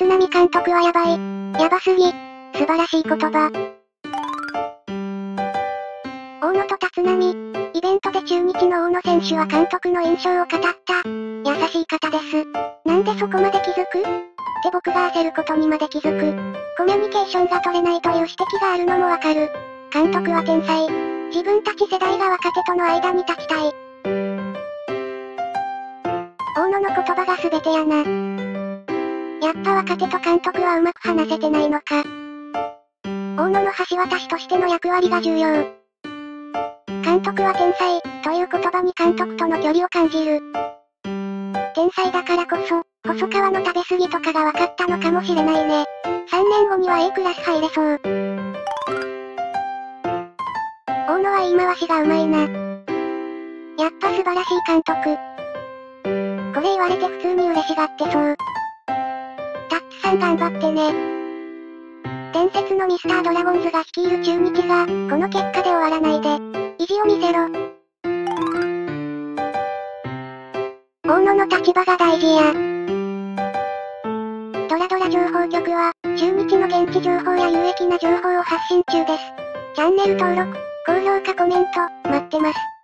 立浪監督はやばい。やばすぎ。素晴らしい言葉。大野と立浪。イベントで中日の大野選手は監督の印象を語った。優しい方です。なんでそこまで気づく？って僕が焦ることにまで気づく。コミュニケーションが取れないという指摘があるのもわかる。監督は天才。自分たち世代が若手との間に立ちたい。大野の言葉が全てやな。やっぱ若手と監督はうまく話せてないのか。大野の橋渡しとしての役割が重要。監督は天才、という言葉に監督との距離を感じる。天才だからこそ、細川の食べ過ぎとかが分かったのかもしれないね。3年後には A クラス入れそう。大野は言い回しがうまいな。やっぱ素晴らしい監督。これ言われて普通に嬉しがってそう。さん頑張ってね。伝説のミスタードラゴンズが率いる中日が、この結果で終わらないで、意地を見せろ。大野の立場が大事や。ドラドラ情報局は、中日の現地情報や有益な情報を発信中です。チャンネル登録、高評価コメント、待ってます。